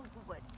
over.